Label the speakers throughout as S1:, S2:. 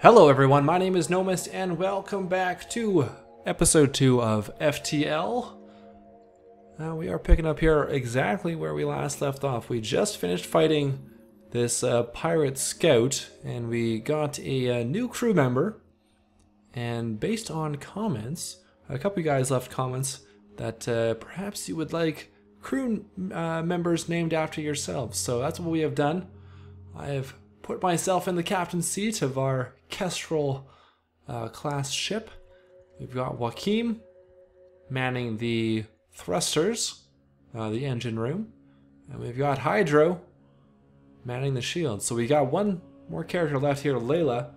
S1: Hello everyone, my name is NoMiS and welcome back to episode 2 of FTL. Uh, we are picking up here exactly where we last left off. We just finished fighting this uh, pirate scout and we got a, uh, new crew member. And based on comments, a couple of guys left comments that uh, perhaps you would like crew uh, members named after yourselves. So that's what we have done. I have put myself in the captain's seat of our Kestrel uh, class ship. We've got Joachim manning the thrusters, uh, the engine room, and we've got Hydro manning the shield. So we got one more character left here, Layla,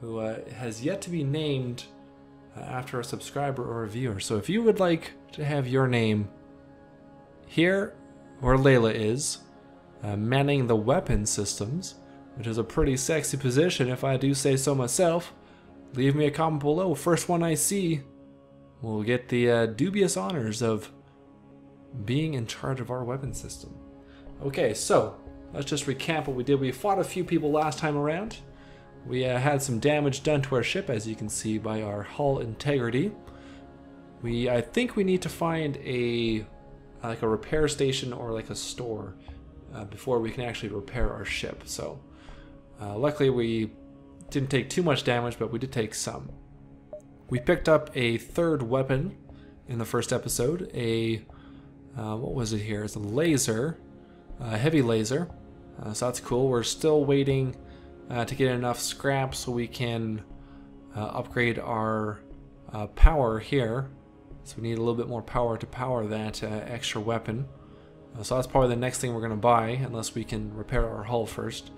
S1: who uh, has yet to be named uh, after a subscriber or a viewer. So if you would like to have your name here, where Layla is, uh, manning the weapon systems, which is a pretty sexy position if I do say so myself. Leave me a comment below. First one I see will get the uh, dubious honors of being in charge of our weapon system. Okay, so let's just recap what we did. We fought a few people last time around. We uh, had some damage done to our ship, as you can see by our hull integrity. We, I think we need to find a like a repair station or like a store uh, before we can actually repair our ship. So uh, luckily, we didn't take too much damage, but we did take some. We picked up a third weapon in the first episode. A uh, what was it here? It's a laser, a heavy laser. Uh, so that's cool. We're still waiting uh, to get enough scrap so we can uh, upgrade our uh, power here. So we need a little bit more power to power that extra weapon. so that's probably the next thing we're going to buy, unless we can repair our hull first.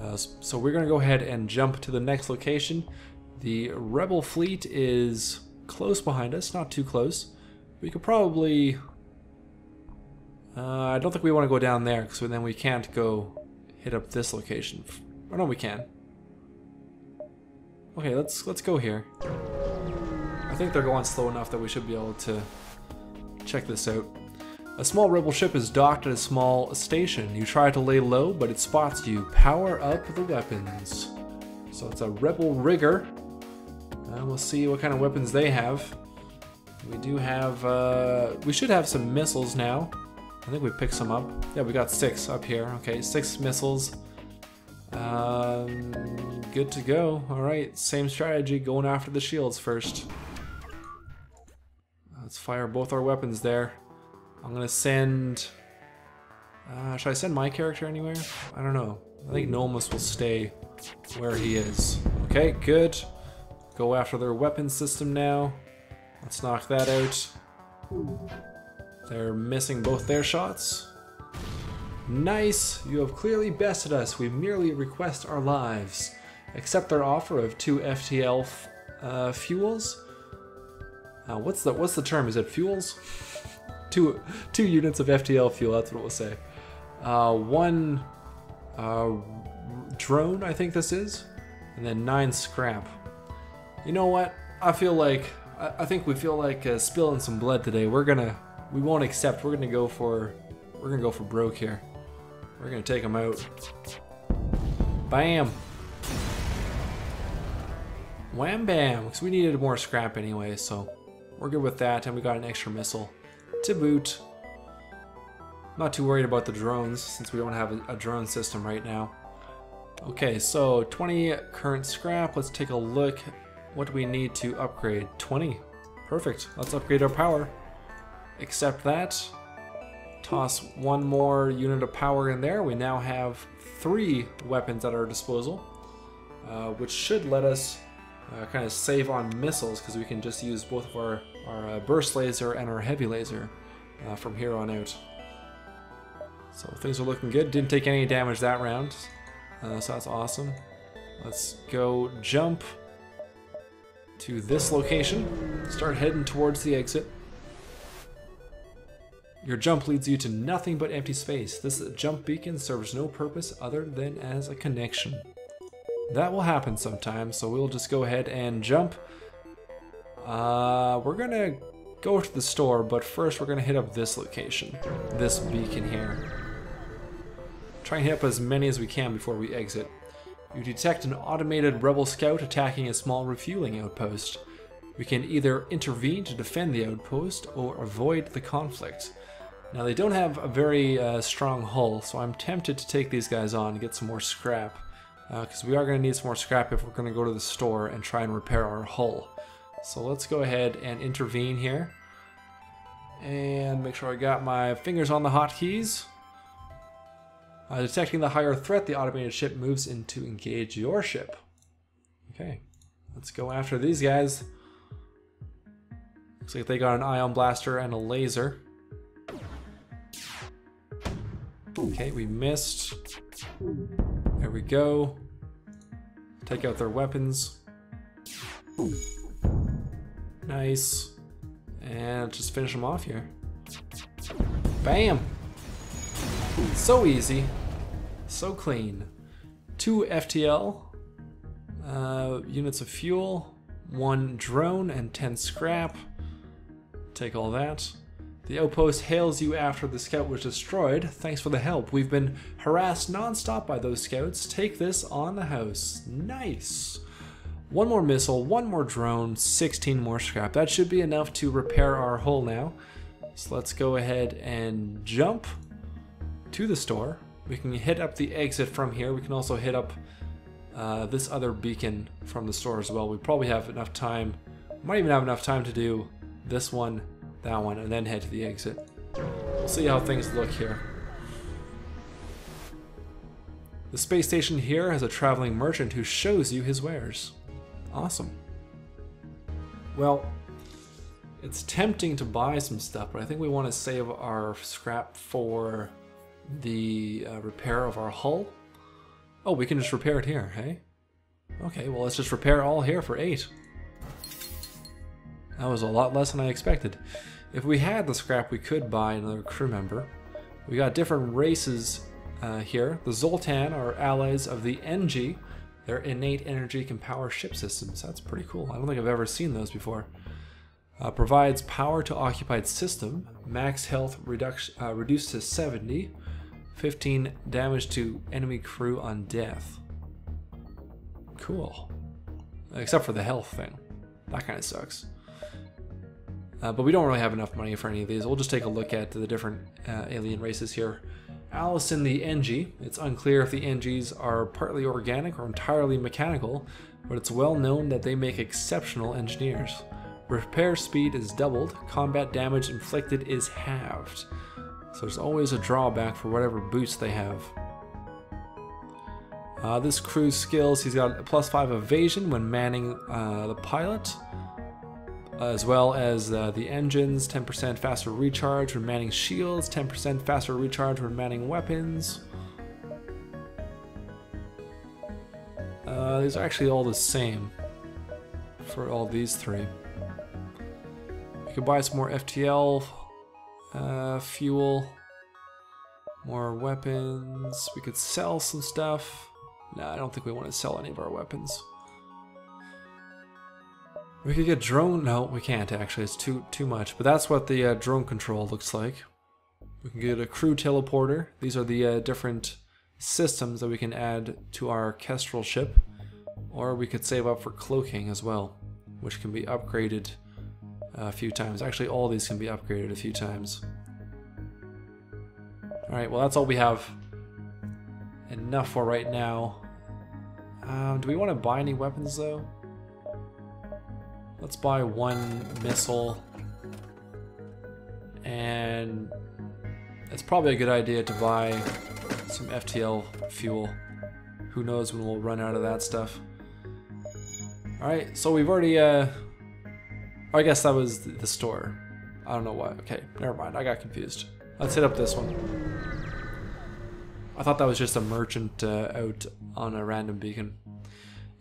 S1: Uh, so we're going to go ahead and jump to the next location. The rebel fleet is close behind us, not too close. We could probably... Uh, I don't think we want to go down there, because then we can't go hit up this location. Or no, we can. Okay, let's let's go here. I think they're going slow enough that we should be able to check this out. A small rebel ship is docked at a small station. You try to lay low, but it spots you. Power up the weapons. So it's a rebel rigger. And we'll see what kind of weapons they have. We do have, uh, we should have some missiles now. I think we picked some up. Yeah, we got six up here. Okay, six missiles. Um, good to go. All right, same strategy, going after the shields first. Let's fire both our weapons there. I'm gonna send... Uh, should I send my character anywhere? I don't know. I think NoMiS will stay where he is. Okay, good. Go after their weapon system now. Let's knock that out. They're missing both their shots. Nice! You have clearly bested us. We merely request our lives. Accept their offer of two FTL uh, fuels. Uh, what's the what's the term? Is it fuels? Two two units of FTL fuel. That's what we'll say. Uh, one uh, drone, I think this is, and then nine scrap. You know what? I feel like I, I think we feel like uh, spilling some blood today. We're gonna we won't accept. We're gonna go for we're gonna go for broke here. We're gonna take them out. Bam. Wham bam, because we needed more scrap anyway, so we're good with that, and we got an extra missile to boot. Not too worried about the drones since we don't have a, drone system right now. Okay, so 20 current scrap. Let's take a look. What do we need to upgrade? 20. Perfect. Let's upgrade our power. Accept that. Toss one more unit of power in there. We now have three weapons at our disposal, uh, which should let us uh, kind of save on missiles because we can just use both of our, our uh, burst laser and our heavy laser uh, from here on out. So things are looking good. Didn't take any damage that round, uh, so that's awesome. Let's go jump to this location. Start heading towards the exit. Your jump leads you to nothing but empty space. This jump beacon serves no purpose other than as a connection. That will happen sometime, so we'll just go ahead and jump. Uh, we're gonna go to the store, but first we're gonna hit up this location, this beacon here. Try and hit up as many as we can before we exit. You detect an automated rebel scout attacking a small refueling outpost. We can either intervene to defend the outpost or avoid the conflict. Now they don't have a very uh, strong hull, so I'm tempted to take these guys on and get some more scrap. Because uh, we are going to need some more scrap if we're going to go to the store and try and repair our hull. So let's go ahead and intervene here. And make sure I got my fingers on the hotkeys. Uh, detecting the higher threat, the automated ship moves in to engage your ship. Okay, let's go after these guys. Looks like they got an ion blaster and a laser. Okay, we missed. There we go. Take out their weapons. Nice. And just finish them off here. Bam! So easy. So clean. Two FTL. Uh, units of fuel. One drone and 10 scrap. Take all that. The outpost hails you after the scout was destroyed. Thanks for the help. We've been harassed non-stop by those scouts. Take this on the house. Nice. One more missile, one more drone, 16 more scrap. That should be enough to repair our hull now. So let's go ahead and jump to the store. We can hit up the exit from here. We can also hit up uh, this other beacon from the store as well. We probably have enough time, might even have enough time to do this one that one, and then head to the exit. We'll see how things look here. The space station here has a traveling merchant who shows you his wares. Awesome. Well, it's tempting to buy some stuff, but I think we want to save our scrap for the uh, repair of our hull. Oh, we can just repair it here, hey? Okay, well let's just repair all here for 8. That was a lot less than I expected. If we had the scrap, we could buy another crew member. We got different races uh, here. The Zoltan are allies of the Engi. Their innate energy can power ship systems. That's pretty cool. I don't think I've ever seen those before. Uh, provides power to occupied system. Max health reduction, uh, reduced to 70. 15 damage to enemy crew on death. Cool. Except for the health thing. That kind of sucks. Uh, but we don't really have enough money for any of these. We'll just take a look at the different uh, alien races here. Allison the Engi. It's unclear if the Engis are partly organic or entirely mechanical, but it's well known that they make exceptional engineers. Repair speed is doubled, combat damage inflicted is halved. So there's always a drawback for whatever boost they have. Uh, this crew's skills, he's got plus 5 evasion when manning uh, the pilot, as well as uh, the engines, 10% faster recharge when manning shields, 10% faster recharge when manning weapons. Uh, these are actually all the same for all these three. We could buy some more FTL, uh, fuel, more weapons. We could sell some stuff. No, I don't think we want to sell any of our weapons. We could get drone. No, we can't actually. It's too too much. But that's what the uh, drone control looks like. We can get a crew teleporter. These are the uh, different systems that we can add to our Kestrel ship. Or we could save up for cloaking as well, which can be upgraded a few times. Actually, all these can be upgraded a few times. Alright, well that's all we have enough for right now. Um, do we want to buy any weapons though? Let's buy one missile. And it's probably a good idea to buy some FTL fuel. Who knows when we'll run out of that stuff. Alright, so we've already, uh... I guess that was the store. I don't know why. Okay, never mind. I got confused. Let's hit up this one. I thought that was just a merchant uh, out on a random beacon.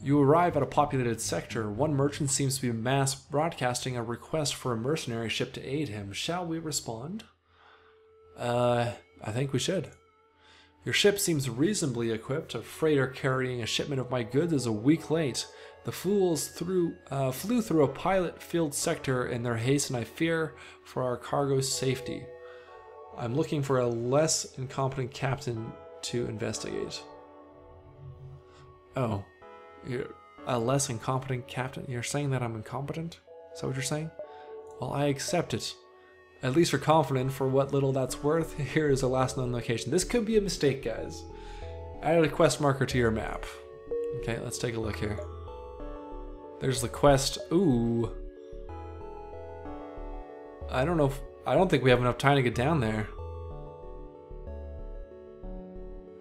S1: You arrive at a populated sector. One merchant seems to be mass broadcasting a request for a mercenary ship to aid him. Shall we respond? Uh, I think we should. Your ship seems reasonably equipped. A freighter carrying a shipment of my goods is a week late. The fools threw, uh, flew through a pilot-filled sector in their haste, and I fear for our cargo's safety. I'm looking for a less incompetent captain to investigate. Oh, you're a less incompetent captain. You're saying that I'm incompetent? Is that what you're saying? Well, I accept it. At least you're confident for what little that's worth. Here is a last known location. This could be a mistake, guys. Add a quest marker to your map. Okay, let's take a look here. There's the quest. Ooh. I don't know if, I don't think we have enough time to get down there.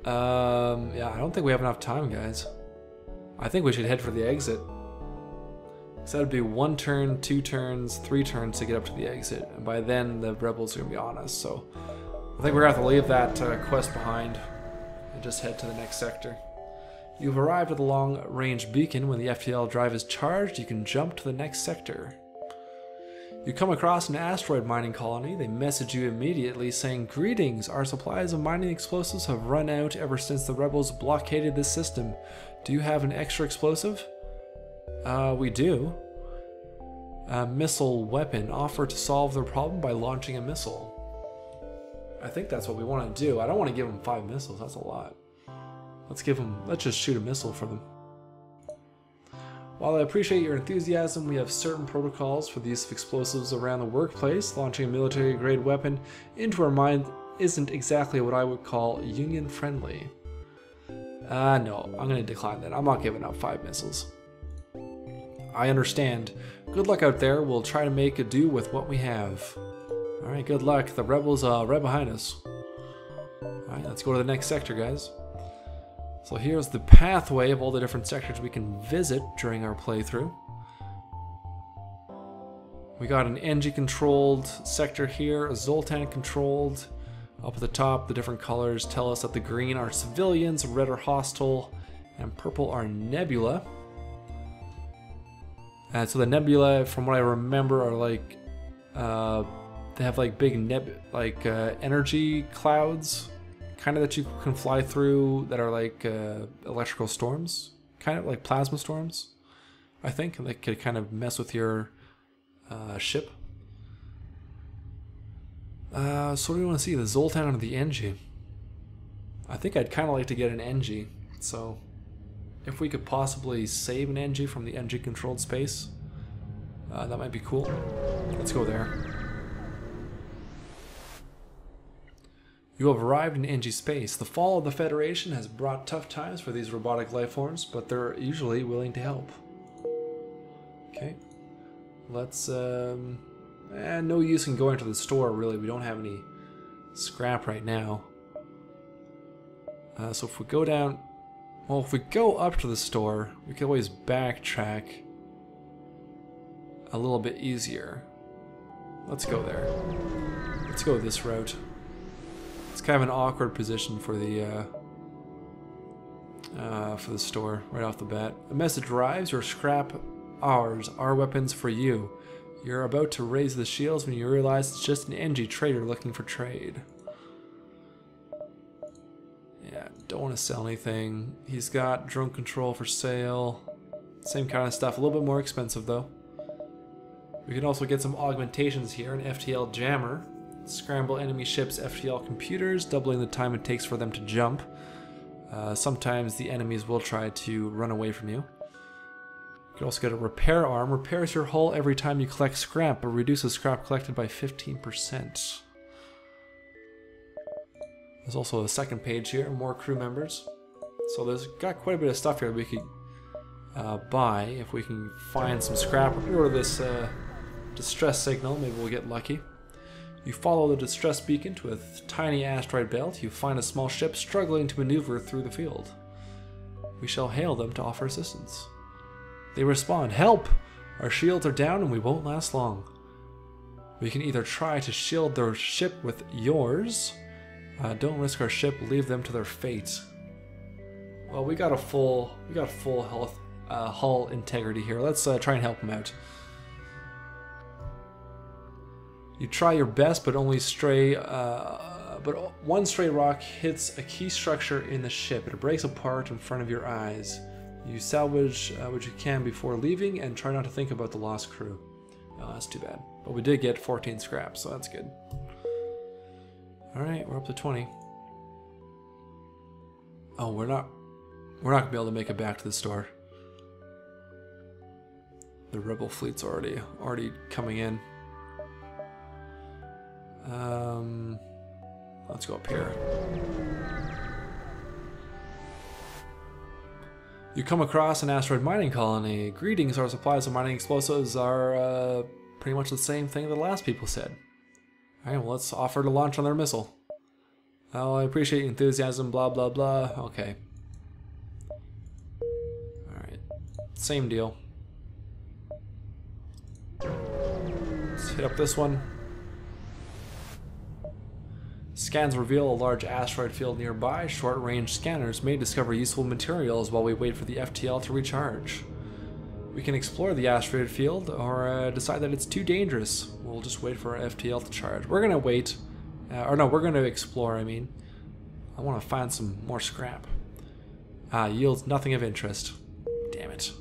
S1: Um, yeah, I don't think we have enough time, guys. I think we should head for the exit. So that'd be one turn, two turns, three turns to get up to the exit. And by then, the rebels are going to be on us. So I think we're going to have to leave that uh, quest behind and just head to the next sector. You've arrived at the long-range beacon. When the FTL drive is charged, you can jump to the next sector. You come across an asteroid mining colony. They message you immediately saying, Greetings, our supplies of mining explosives have run out ever since the rebels blockaded this system. Do you have an extra explosive? Uh, we do. A missile weapon. Offer to solve their problem by launching a missile. I think that's what we want to do. I don't want to give them five missiles. That's a lot. Let's give them, let's just shoot a missile for them. While I appreciate your enthusiasm, we have certain protocols for the use of explosives around the workplace. Launching a military grade weapon into our mind isn't exactly what I would call union friendly. Uh, no, I'm going to decline that. I'm not giving up five missiles. I understand. Good luck out there. We'll try to make a do with what we have. Alright, good luck. The rebels are right behind us. Alright, let's go to the next sector, guys. So here's the pathway of all the different sectors we can visit during our playthrough. We got an Engi controlled sector here, a Zoltan controlled. Up at the top, the different colors tell us that the green are civilians, red are hostile, and purple are nebula. And so the nebula, from what I remember, are like uh, they have like big neb like uh, energy clouds kind of that you can fly through that are like uh, electrical storms, kind of like plasma storms. I think they could kind of mess with your uh, ship. Uh, so what do you want to see? The Zoltan or the Engi? I think I'd kind of like to get an Engi. So if we could possibly save an Engi from the Engi controlled space, uh, that might be cool. Let's go there. You have arrived in Engi space. The fall of the Federation has brought tough times for these robotic life forms, but they're usually willing to help. Okay. Let's, um... Eh, no use in going to the store, really. We don't have any scrap right now. Uh, so if we go down... Well, if we go up to the store, we can always backtrack a little bit easier. Let's go there. Let's go this route. Kind of an awkward position for the uh, uh, for the store right off the bat. A message arrives. Your scrap ours. Our weapons for you. You're about to raise the shields when you realize it's just an Engi trader looking for trade. Yeah, don't want to sell anything. He's got drone control for sale. Same kind of stuff. A little bit more expensive though. We can also get some augmentations here. An FTL jammer Scramble enemy ships' FTL computers, doubling the time it takes for them to jump. Uh, sometimes the enemies will try to run away from you. You can also get a repair arm. Repairs your hull every time you collect scrap, but reduces scrap collected by 15%. There's also a second page here, more crew members. So there's got quite a bit of stuff here that we could uh, buy if we can find some scrap. To this uh, distress signal, maybe we'll get lucky. You follow the distress beacon to a tiny asteroid belt. You find a small ship struggling to maneuver through the field. We shall hail them to offer assistance. They respond, Help! Our shields are down and we won't last long. We can either try to shield their ship with yours. Uh, don't risk our ship, leave them to their fate. Well, we got a full, we got full health, uh, hull integrity here. Let's uh, try and help them out. You try your best, but only stray. Uh, but one stray rock hits a key structure in the ship. It breaks apart in front of your eyes. You salvage uh, what you can before leaving, and try not to think about the lost crew. Oh, that's too bad. But we did get 14 scraps, so that's good. All right, we're up to 20. Oh, we're not. We're not gonna be able to make it back to the store. The rebel fleet's already already coming in. Um, let's go up here. You come across an asteroid mining colony. Greetings, our supplies of mining explosives are uh, pretty much the same thing the last people said. Alright, well, let's offer to launch on their missile. Oh, I appreciate your enthusiasm, blah, blah, blah. Okay. Alright. Same deal. Let's hit up this one. Scans reveal a large asteroid field nearby. Short-range scanners may discover useful materials while we wait for the FTL to recharge. We can explore the asteroid field or uh, decide that it's too dangerous. We'll just wait for our FTL to charge. We're gonna wait. Uh, or no, we're gonna explore, I mean. I want to find some more scrap. Ah, yields nothing of interest. Damn it.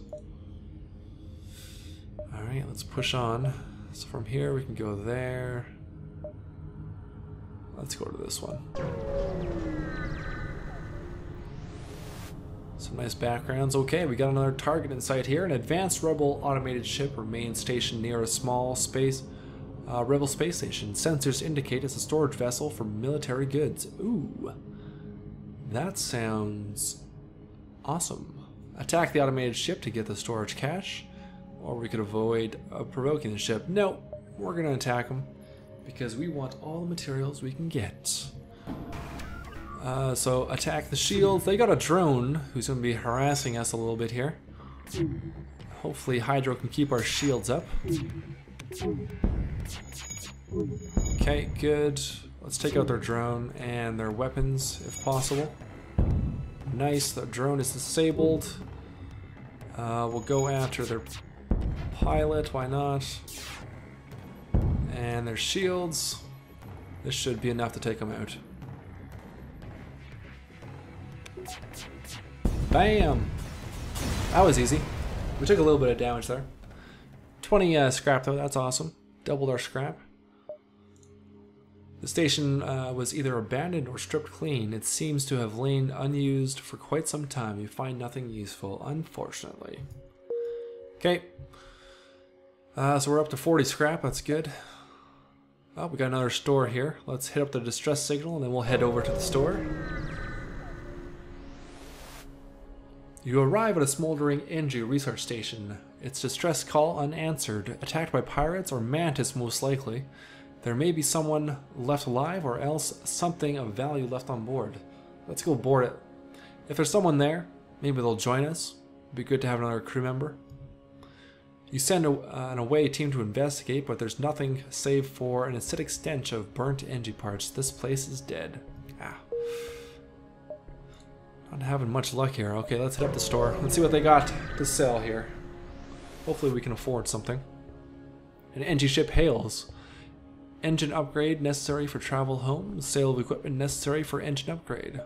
S1: Alright, let's push on. So from here we can go there. Let's go to this one. Some nice backgrounds. Okay, we got another target in sight here. An advanced rebel automated ship remains stationed near a small space uh, rebel space station. Sensors indicate it's a storage vessel for military goods. Ooh, that sounds awesome. Attack the automated ship to get the storage cache, or we could avoid uh, provoking the ship. No, we're gonna attack them because we want all the materials we can get. Uh, so attack the shield. They got a drone who's going to be harassing us a little bit here. Hopefully Hydro can keep our shields up. Okay, good. Let's take out their drone and their weapons if possible. Nice, the drone is disabled. Uh, we'll go after their pilot, why not? And their shields. This should be enough to take them out. Bam! That was easy. We took a little bit of damage there. 20 uh, scrap though, that's awesome. Doubled our scrap. The station uh, was either abandoned or stripped clean. It seems to have lain unused for quite some time. You find nothing useful, unfortunately. Okay. Uh, so we're up to 40 scrap, that's good. Oh, we got another store here. Let's hit up the distress signal and then we'll head over to the store. You arrive at a smoldering Engi research station. Its distress call unanswered. Attacked by pirates or mantis most likely. There may be someone left alive or else something of value left on board. Let's go board it. If there's someone there, maybe they'll join us. It'd be good to have another crew member. You send a, an away team to investigate, but there's nothing save for an acidic stench of burnt Engi parts. This place is dead. Ah. Not having much luck here. Okay, let's hit up the store. Let's see what they got to sell here. Hopefully we can afford something. An Engi ship hails. Engine upgrade necessary for travel home. Sale of equipment necessary for engine upgrade.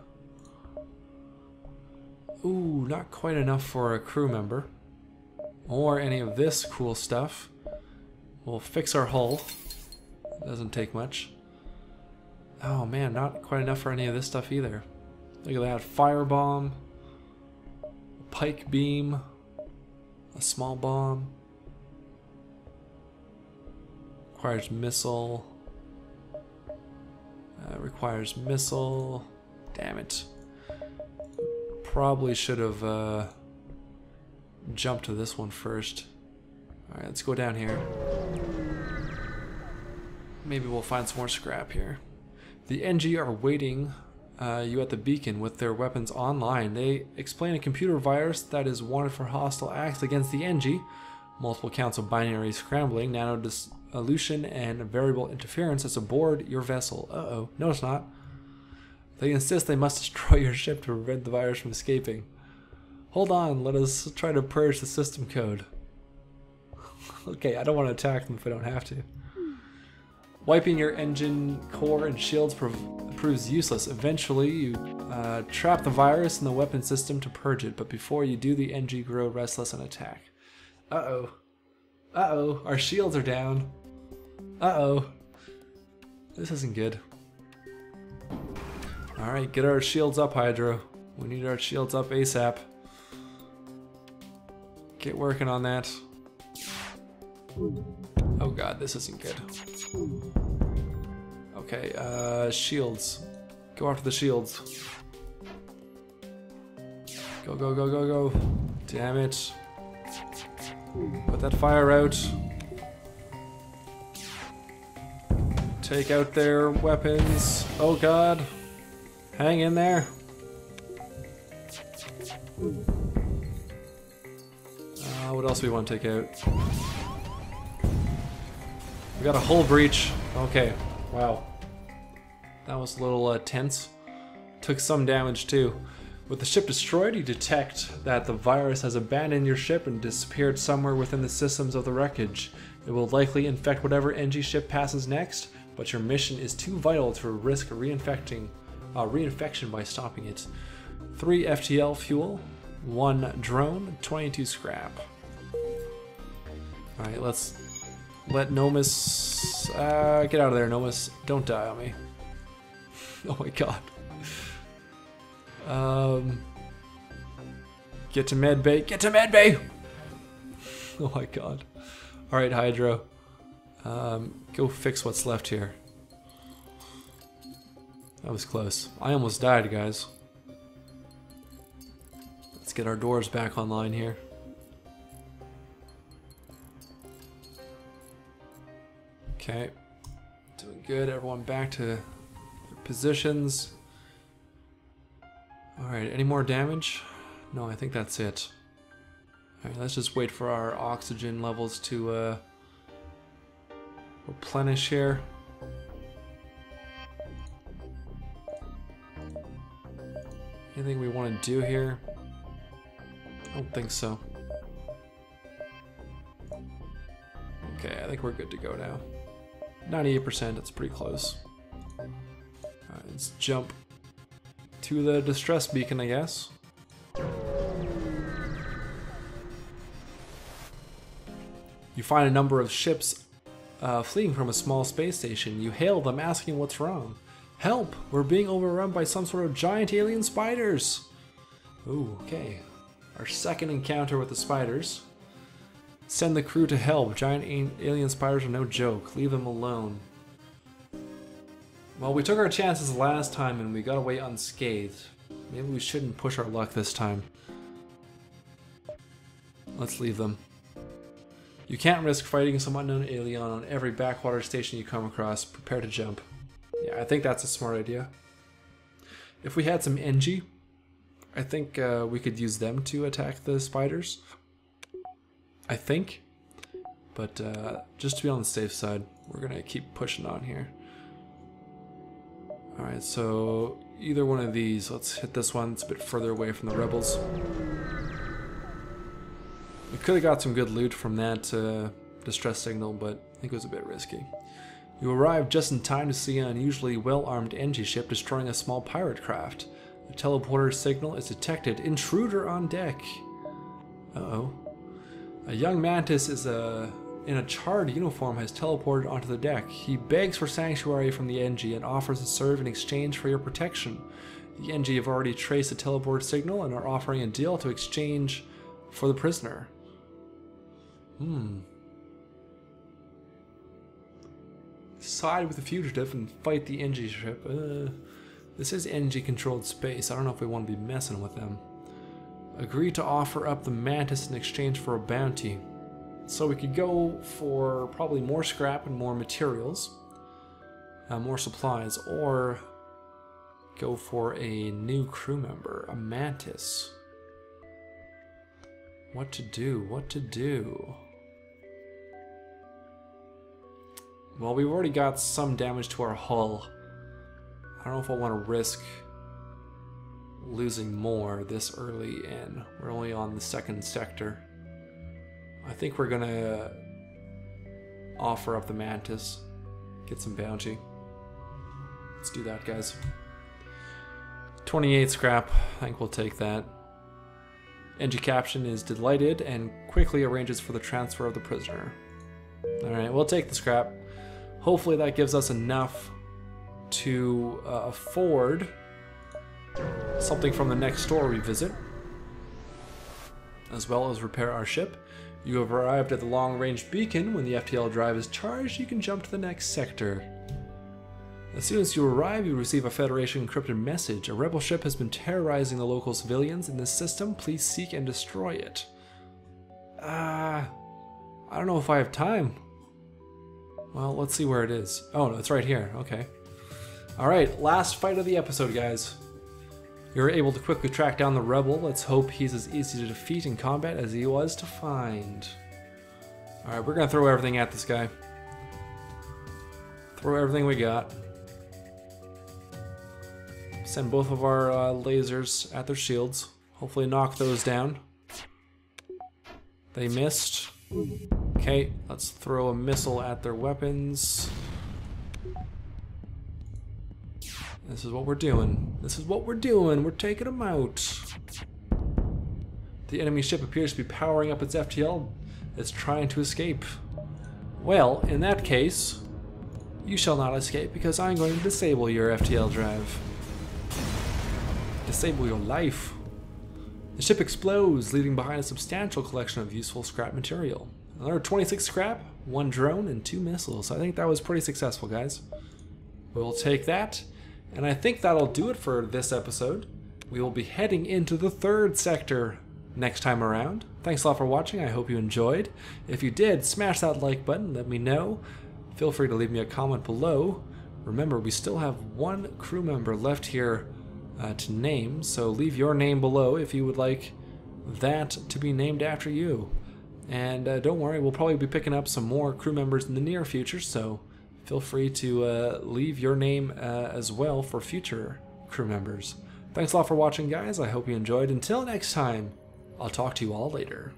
S1: Ooh, not quite enough for a crew member or any of this cool stuff. We'll fix our hull. Doesn't take much. Oh man, not quite enough for any of this stuff either. Look at that, firebomb, pike beam, a small bomb, requires missile, uh, requires missile, damn it. Probably should have uh, jump to this one first. Alright, let's go down here. Maybe we'll find some more scrap here. The Engi are waiting uh, you at the beacon with their weapons online. They explain a computer virus that is wanted for hostile acts against the Engi. multiple counts of binary scrambling, nano dissolution, and variable interference is aboard your vessel. Uh-oh. No, it's not. They insist they must destroy your ship to prevent the virus from escaping. Hold on, let us try to purge the system code. okay, I don't want to attack them if I don't have to. Wiping your engine core and shields prov proves useless. Eventually, you uh, trap the virus in the weapon system to purge it, but before you do, the Engi grow restless and attack. Uh-oh. Uh-oh, our shields are down. Uh-oh. This isn't good. Alright, get our shields up, Hydro. We need our shields up ASAP. Get working on that. Oh god, this isn't good. Okay, uh, shields. Go after the shields. Go, go, go, go, go. Damn it. Put that fire out. Take out their weapons. Oh god. Hang in there. What else we want to take out? We got a hull breach. Okay. Wow. That was a little uh, tense. Took some damage too. With the ship destroyed, you detect that the virus has abandoned your ship and disappeared somewhere within the systems of the wreckage. It will likely infect whatever Engi ship passes next, but your mission is too vital to risk reinfecting, uh, reinfection by stopping it. 3 FTL fuel, 1 drone, 22 scrap. Alright, let's let NoMiS... Uh, get out of there, NoMiS. Don't die on me. oh my god. Um, get to medbay. Get to medbay! oh my god. Alright, Hydro. Um, go fix what's left here. That was close. I almost died, guys. Let's get our doors back online here. Okay. Doing good. Everyone back to positions. Alright, any more damage? No, I think that's it. Alright, let's just wait for our oxygen levels to uh, replenish here. Anything we want to do here? I don't think so. Okay, I think we're good to go now. 98%, that's pretty close. Alright, let's jump to the distress beacon, I guess. You find a number of ships uh, fleeing from a small space station. You hail them asking what's wrong. Help! We're being overrun by some sort of giant alien spiders! Ooh, okay. Our second encounter with the spiders. Send the crew to help. Giant alien spiders are no joke. Leave them alone. Well, we took our chances last time and we got away unscathed. Maybe we shouldn't push our luck this time. Let's leave them. You can't risk fighting some unknown alien on every backwater station you come across. Prepare to jump. Yeah, I think that's a smart idea. If we had some Engi, I think uh, we could use them to attack the spiders. I think. But uh, just to be on the safe side, we're going to keep pushing on here. Alright, so either one of these. Let's hit this one. It's a bit further away from the rebels. We could have got some good loot from that uh, distress signal, but I think it was a bit risky. You arrive just in time to see an unusually well-armed Engi ship destroying a small pirate craft. The teleporter signal is detected. Intruder on deck. Uh-oh. A young mantis is a in a charred uniform has teleported onto the deck. He begs for sanctuary from the Engi and offers to serve in exchange for your protection. The Engi have already traced the teleport signal and are offering a deal to exchange for the prisoner. Hmm. Side with the fugitive and fight the Engi ship. Uh, this is Engi controlled space. I don't know if we want to be messing with them. Agree to offer up the Mantis in exchange for a bounty. So we could go for probably more scrap and more materials, uh, more supplies, or go for a new crew member, a Mantis. What to do? What to do? Well, we've already got some damage to our hull. I don't know if I want to risk losing more this early in. We're only on the second sector. I think we're gonna offer up the Mantis, get some bounty. Let's do that, guys. 28 scrap, I think we'll take that. Engi Caption is delighted and quickly arranges for the transfer of the prisoner. Alright, we'll take the scrap. Hopefully that gives us enough to uh, afford something from the next store we visit. as well as repair our ship. You have arrived at the long range beacon. When the FTL drive is charged, you can jump to the next sector. As soon as you arrive, you receive a Federation encrypted message. A rebel ship has been terrorizing the local civilians in this system. Please seek and destroy it. Ah, uh, I don't know if I have time. Well, let's see where it is. Oh, no, it's right here. Okay. Alright, last fight of the episode, guys. You're able to quickly track down the rebel. Let's hope he's as easy to defeat in combat as he was to find. Alright, we're gonna throw everything at this guy. Throw everything we got. Send both of our uh, lasers at their shields. Hopefully knock those down. They missed. Okay, let's throw a missile at their weapons. This is what we're doing. This is what we're doing. We're taking them out. The enemy ship appears to be powering up its FTL. It's trying to escape. Well, in that case, you shall not escape because I'm going to disable your FTL drive. Disable your life. The ship explodes, leaving behind a substantial collection of useful scrap material. Another 26 scrap, one drone, and two missiles. I think that was pretty successful, guys. We'll take that and I think that'll do it for this episode. We will be heading into the third sector next time around. Thanks a lot for watching. I hope you enjoyed. If you did, smash that like button. Let me know. Feel free to leave me a comment below. Remember, we still have one crew member left here uh, to name, so leave your name below if you would like that to be named after you. And uh, don't worry, we'll probably be picking up some more crew members in the near future, so feel free to uh, leave your name uh, as well for future crew members. Thanks a lot for watching, guys. I hope you enjoyed. Until next time, I'll talk to you all later.